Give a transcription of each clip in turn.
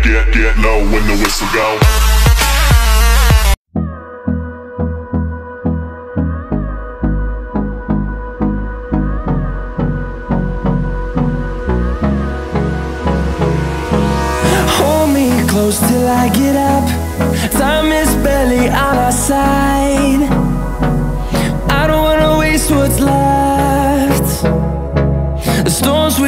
get, get, get low when the whistle go. Hold me close till I get up. Time is barely on our side. I don't wanna waste what's left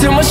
Through the